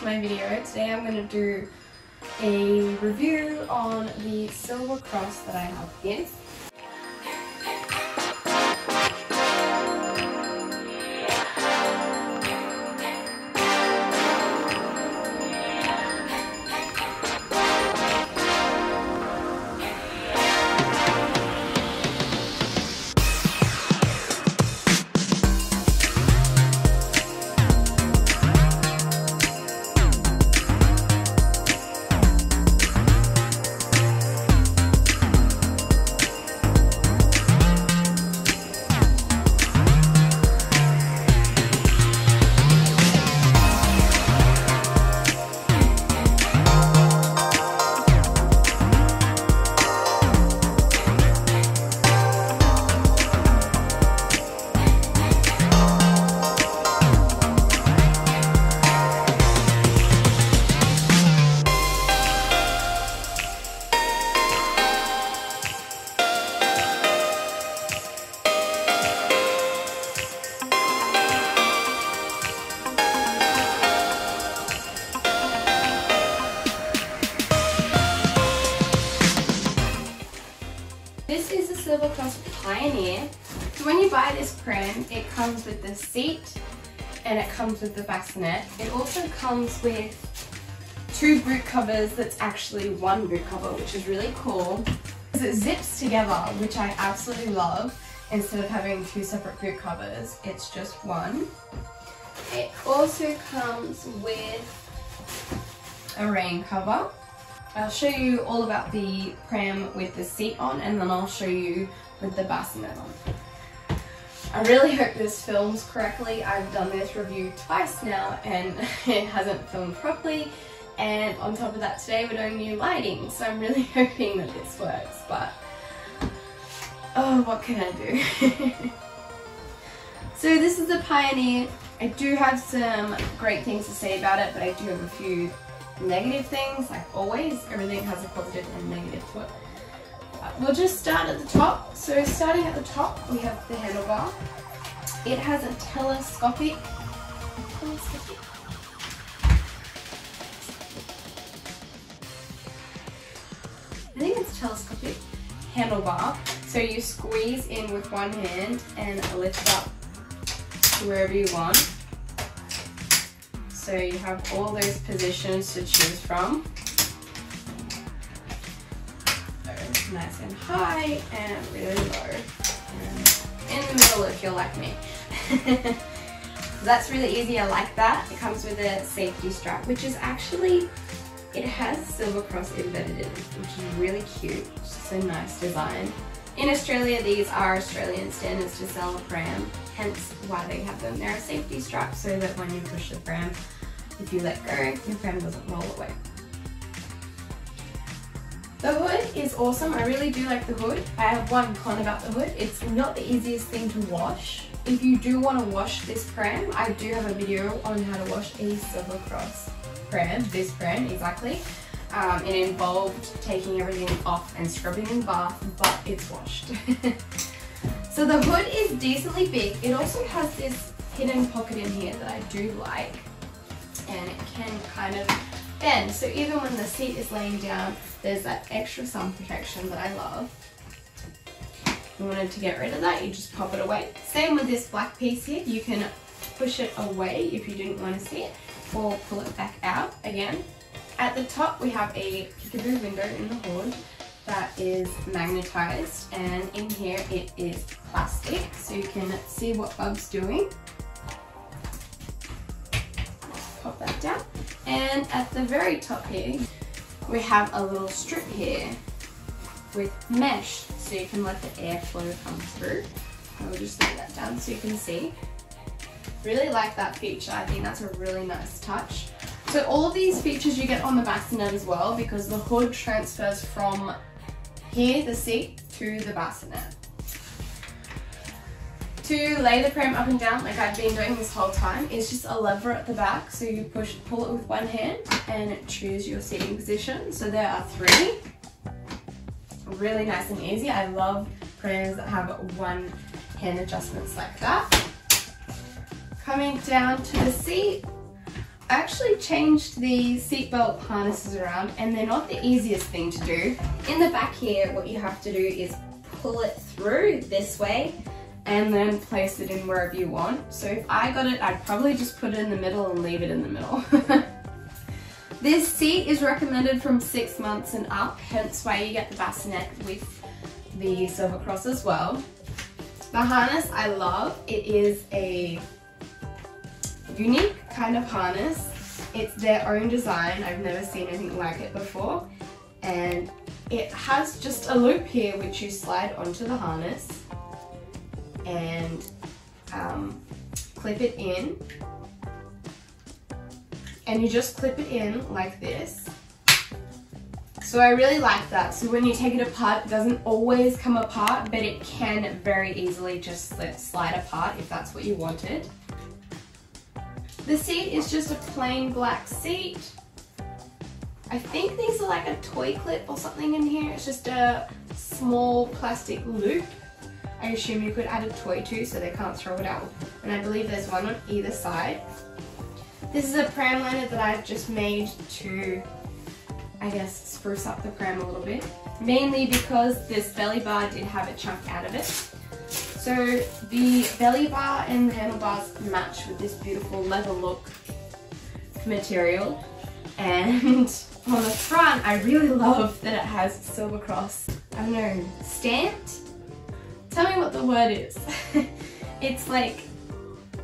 to my video. Today I'm going to do a review on the Silver Cross that I have here. And it comes with the bassinet. It also comes with two boot covers that's actually one boot cover, which is really cool. It zips together, which I absolutely love. Instead of having two separate boot covers, it's just one. It also comes with a rain cover I'll show you all about the pram with the seat on and then I'll show you with the bassinet on. I really hope this films correctly. I've done this review twice now and it hasn't filmed properly and on top of that today we're doing new lighting so I'm really hoping that this works but oh what can I do. so this is the Pioneer. I do have some great things to say about it but I do have a few negative things, like always, everything has a positive and negative to it. We'll just start at the top. So starting at the top, we have the handlebar. It has a telescopic, telescopic I think it's telescopic handlebar. So you squeeze in with one hand and lift up to wherever you want. So you have all those positions to choose from. Nice and high and really low. And in the middle if you're like me. that's really easy, I like that. It comes with a safety strap, which is actually, it has Silver Cross embedded in it, which is really cute. It's a nice design. In Australia, these are Australian standards to sell a pram, hence why they have them. They're a safety strap so that when you push the pram, if you let go, your pram doesn't roll away. The hood is awesome. I really do like the hood. I have one con about the hood. It's not the easiest thing to wash. If you do want to wash this pram, I do have a video on how to wash a Silver Cross pram, this pram exactly. Um, it involved taking everything off and scrubbing in the bath, but it's washed. so the hood is decently big. It also has this hidden pocket in here that I do like and it can kind of So even when the seat is laying down, there's that extra sun protection that I love. If you wanted to get rid of that, you just pop it away. Same with this black piece here, you can push it away if you didn't want to see it, or pull it back out again. At the top we have a peekaboo window in the hood that is magnetized and in here it is plastic so you can see what Bub's doing And at the very top here, we have a little strip here with mesh so you can let the airflow come through. I will just lay that down so you can see. Really like that feature. I think that's a really nice touch. So all of these features you get on the bassinet as well because the hood transfers from here, the seat, to the bassinet to lay the pram up and down like I've been doing this whole time is just a lever at the back. So you push pull it with one hand and choose your seating position. So there are three. Really nice and easy. I love prams that have one hand adjustments like that. Coming down to the seat. I actually changed the seatbelt harnesses around and they're not the easiest thing to do. In the back here, what you have to do is pull it through this way and then place it in wherever you want. So if I got it, I'd probably just put it in the middle and leave it in the middle. this seat is recommended from six months and up, hence why you get the bassinet with the Silver Cross as well. The harness I love, it is a unique kind of harness. It's their own design, I've never seen anything like it before. And it has just a loop here which you slide onto the harness and um, clip it in. And you just clip it in like this. So I really like that. So when you take it apart, it doesn't always come apart, but it can very easily just slip, slide apart if that's what you wanted. The seat is just a plain black seat. I think these are like a toy clip or something in here. It's just a small plastic loop I assume you could add a toy to so they can't throw it out. And I believe there's one on either side. This is a pram liner that I've just made to, I guess, spruce up the pram a little bit. Mainly because this belly bar did have a chunk out of it. So the belly bar and the handlebars match with this beautiful leather look material. And on the front, I really love that it has Silver Cross, I don't know, stamped Tell me what the word is. it's like,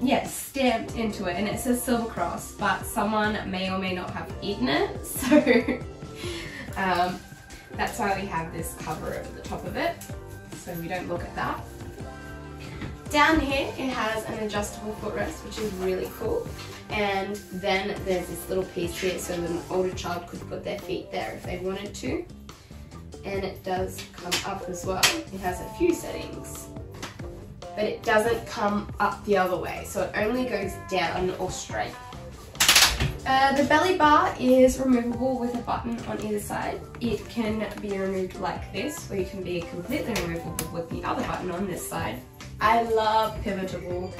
yes, stamped into it and it says Silver Cross, but someone may or may not have eaten it. So um, that's why we have this cover over the top of it, so we don't look at that. Down here, it has an adjustable footrest, which is really cool. And then there's this little piece here so that an older child could put their feet there if they wanted to and it does come up as well. It has a few settings, but it doesn't come up the other way, so it only goes down or straight. Uh, the belly bar is removable with a button on either side. It can be removed like this, or you can be completely removable with the other button on this side. I love pivotable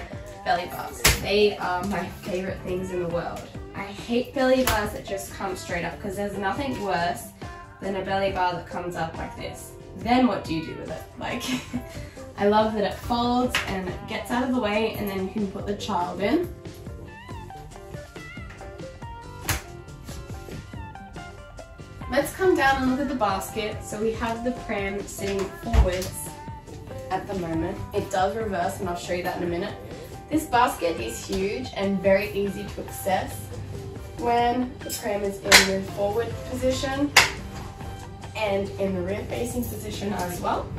belly bars. They are my favorite things in the world. I hate belly bars that just come straight up because there's nothing worse then a belly bar that comes up like this. Then what do you do with it? Like, I love that it folds and it gets out of the way and then you can put the child in. Let's come down and look at the basket. So we have the pram sitting forwards at the moment. It does reverse and I'll show you that in a minute. This basket is huge and very easy to access when the pram is in the forward position and in the rear facing position as well.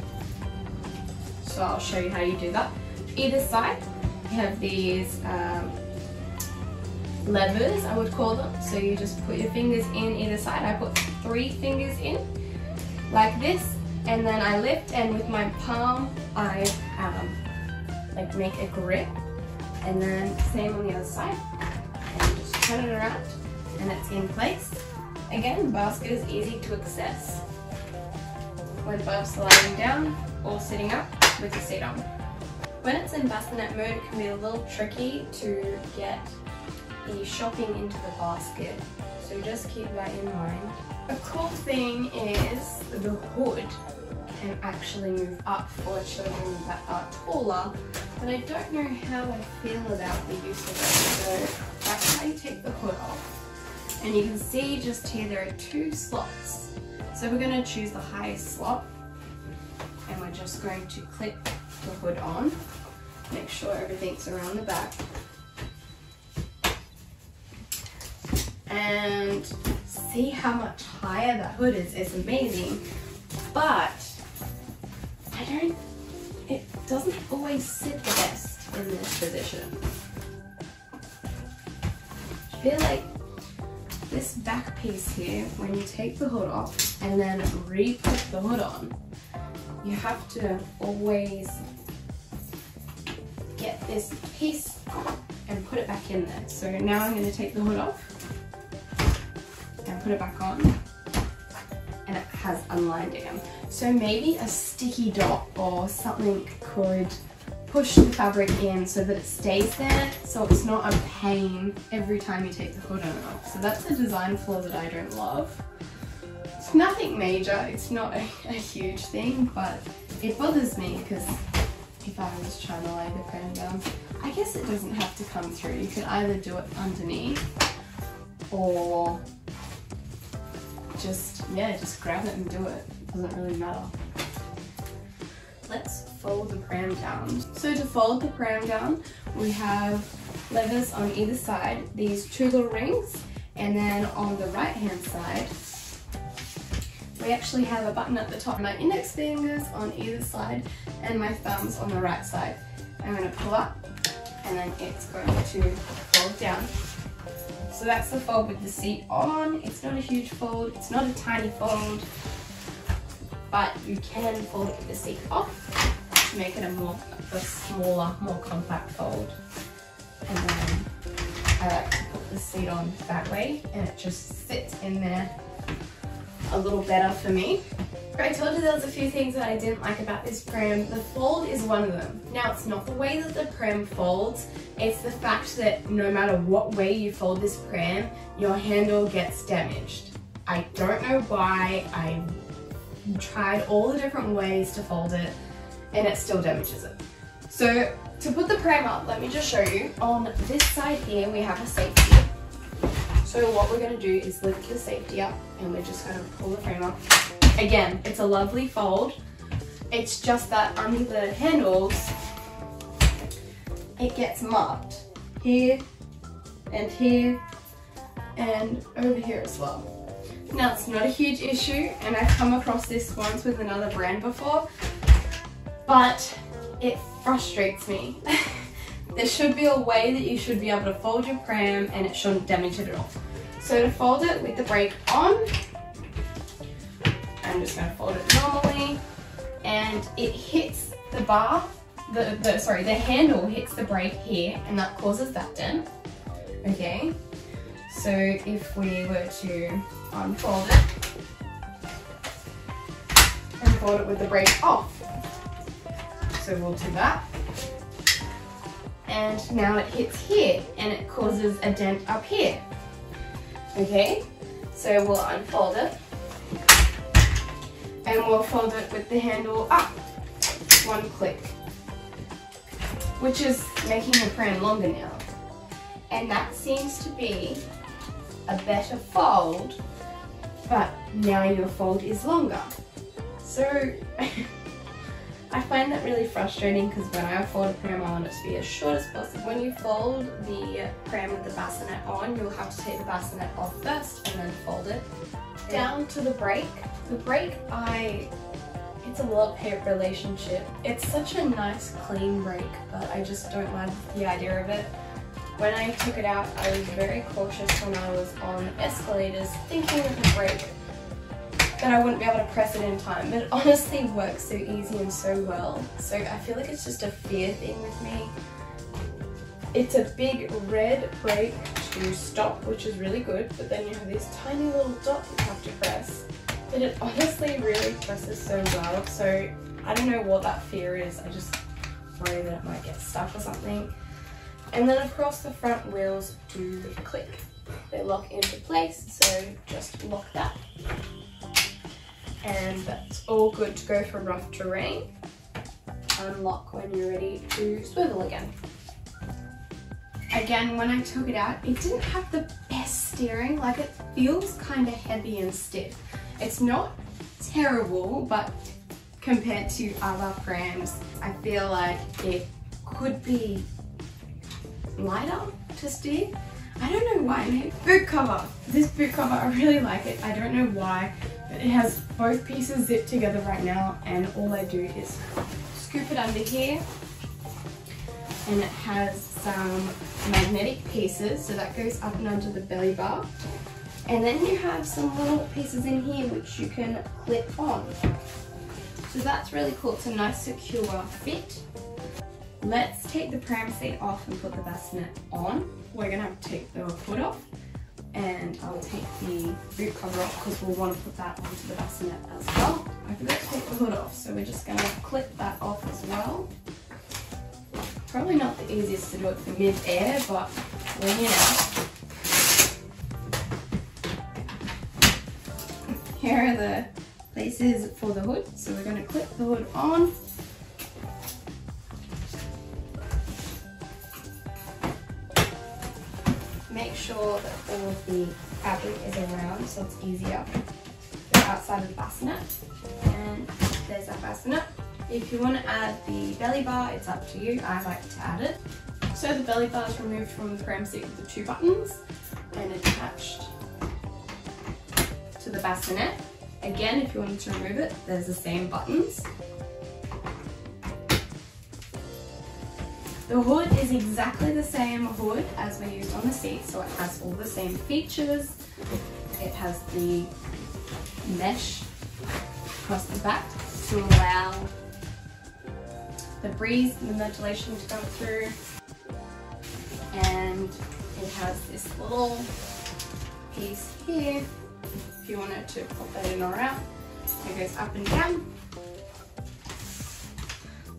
So I'll show you how you do that. Either side, you have these um, levers, I would call them. So you just put your fingers in either side. I put three fingers in, like this, and then I lift, and with my palm, I um, like make a grip, and then same on the other side, and just turn it around, and it's in place. Again, basket is easy to access when both sliding down or sitting up with the seat on. When it's in bassinet mode, it can be a little tricky to get the shopping into the basket, so just keep that in mind. A cool thing is the hood can actually move up for children that are taller, but I don't know how I feel about the use of it, so that's how you take the hood off. And you can see just here there are two slots so we're going to choose the highest slot and we're just going to clip the hood on. Make sure everything's around the back. And see how much higher that hood is. It's amazing. But I don't, it doesn't always sit the best in this position. I feel like this back piece here, when you take the hood off and then re-put the hood on, you have to always get this piece and put it back in there. So now I'm going to take the hood off and put it back on and it has unlined again. So maybe a sticky dot or something could push the fabric in so that it stays there so it's not a pain every time you take the hood off. So that's a design flaw that I don't love. It's nothing major, it's not a, a huge thing, but it bothers me because if I was trying to lay the pram down, I guess it doesn't have to come through. You could either do it underneath or just, yeah, just grab it and do it. It doesn't really matter. Let's fold the pram down. So to fold the pram down, we have levers on either side, these two little rings, and then on the right hand side, we actually have a button at the top. My index fingers on either side and my thumbs on the right side. I'm going to pull up and then it's going to fold down. So that's the fold with the seat on. It's not a huge fold, it's not a tiny fold, but you can fold it with the seat off it a more a smaller, more compact fold. And then I like to put the seat on that way and it just sits in there a little better for me. I told you there was a few things that I didn't like about this pram. The fold is one of them. Now it's not the way that the pram folds, it's the fact that no matter what way you fold this pram, your handle gets damaged. I don't know why, I tried all the different ways to fold it and it still damages it. So to put the pram up, let me just show you. On this side here, we have a safety. So what we're gonna do is lift the safety up and we're just gonna pull the frame up. Again, it's a lovely fold. It's just that under the handles, it gets marked here and here and over here as well. Now it's not a huge issue and I've come across this once with another brand before, but it frustrates me. There should be a way that you should be able to fold your pram and it shouldn't damage it at all. So to fold it with the brake on, I'm just gonna fold it normally and it hits the bar, the, the sorry, the handle hits the brake here and that causes that dent, okay? So if we were to unfold it and fold it with the brake off, so we'll do that and now it hits here and it causes a dent up here. Okay, so we'll unfold it and we'll fold it with the handle up, one click, which is making the pram longer now. And that seems to be a better fold, but now your fold is longer. So I find that really frustrating because when I fold a pram, I want it to be as short as possible. When you fold the pram with the bassinet on, you'll have to take the bassinet off first and then fold it. Down to the brake. The brake, I, it's a love-hate relationship. It's such a nice clean brake, but I just don't like the idea of it. When I took it out, I was very cautious when I was on escalators, thinking that the brake that I wouldn't be able to press it in time. But it honestly works so easy and so well. So I feel like it's just a fear thing with me. It's a big red brake to stop, which is really good, but then you have this tiny little dot you have to press. But it honestly really presses so well. So I don't know what that fear is. I just worry that it might get stuck or something. And then course the front wheels do click. They lock into place, so just lock that and that's all good to go for rough terrain. Unlock when you're ready to swivel again. Again, when I took it out, it didn't have the best steering, like it feels kind of heavy and stiff. It's not terrible, but compared to other prams, I feel like it could be lighter to steer. I don't know why. Boot cover. This boot cover, I really like it. I don't know why. It has both pieces zipped together right now and all I do is scoop it under here. And it has some magnetic pieces so that goes up and under the belly bar. And then you have some little pieces in here which you can clip on. So that's really cool. It's a nice secure fit. Let's take the pram seat off and put the bassinet on. We're gonna have to take the foot off and I'll take the boot cover off because we'll want to put that onto the bassinet as well. I forgot to take the hood off, so we're just going to clip that off as well. Probably not the easiest to do it for mid-air, but here now. Here are the places for the hood. So we're going to clip the hood on. That all of the fabric is around so it's easier. The outside of the bassinet. And there's our bassinet. If you want to add the belly bar, it's up to you. I like to add it. So the belly bar is removed from the pram seat with the two buttons and attached to the bassinet. Again, if you wanted to remove it, there's the same buttons. The hood is exactly the same hood as we used on the seat, so it has all the same features. It has the mesh across the back to allow the breeze and the ventilation to go through. And it has this little piece here if you wanted to pop that in or out. It goes up and down.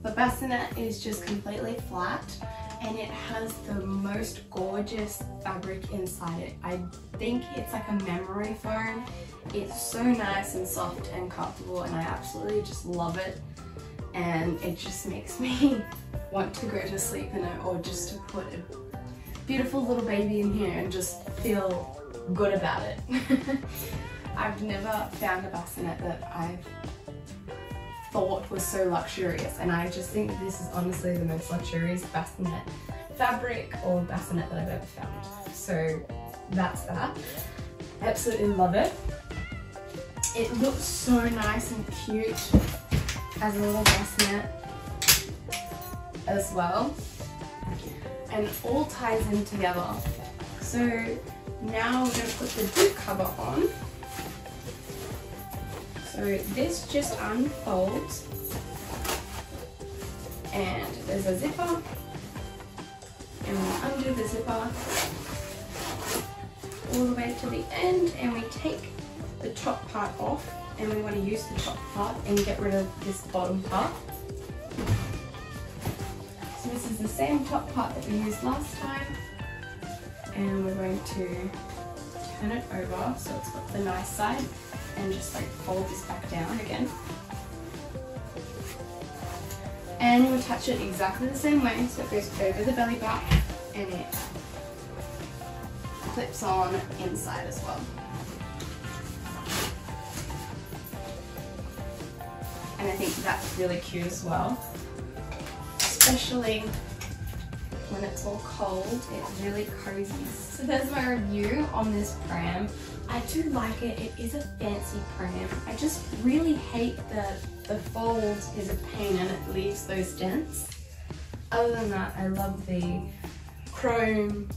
The bassinet is just completely flat and it has the most gorgeous fabric inside it. I think it's like a memory foam. It's so nice and soft and comfortable and I absolutely just love it and it just makes me want to go to sleep in it or just to put a beautiful little baby in here and just feel good about it. I've never found a bassinet that I've thought was so luxurious and I just think this is honestly the most luxurious bassinet fabric or bassinet that I've ever found. So that's that. Absolutely love it. It looks so nice and cute as a little bassinet as well. And it all ties in together. So now we're gonna put the boot cover on. So this just unfolds. And there's a zipper. And we undo the zipper all the way to the end. And we take the top part off. And we want to use the top part and get rid of this bottom part. So this is the same top part that we used last time. And we're going to turn it over so it's got the nice side and just like fold this back down again. And you attach it exactly the same way, so it goes over the belly bar and it clips on inside as well. And I think that's really cute as well, especially when it's all cold, it really cozy. So there's my review on this pram. I do like it, it is a fancy pram. I just really hate that the fold is a pain and it leaves those dents. Other than that, I love the chrome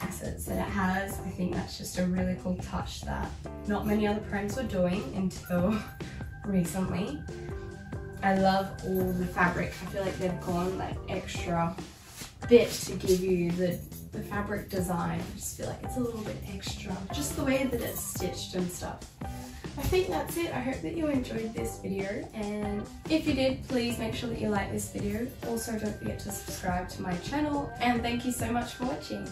assets that it has. I think that's just a really cool touch that not many other prams were doing until recently. I love all the fabric. I feel like they've gone like extra bit to give you the, the fabric design. I just feel like it's a little bit extra, just the way that it's stitched and stuff. I think that's it. I hope that you enjoyed this video and if you did, please make sure that you like this video. Also don't forget to subscribe to my channel and thank you so much for watching.